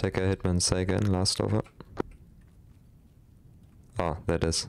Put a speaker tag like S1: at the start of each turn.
S1: Take a Hitman Sega and last over. Oh, that is.